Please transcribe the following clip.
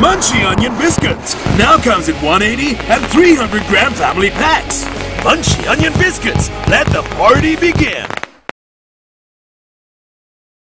Munchy Onion Biscuits now comes in 180 and 300 gram family packs. Munchy Onion Biscuits, let the party begin.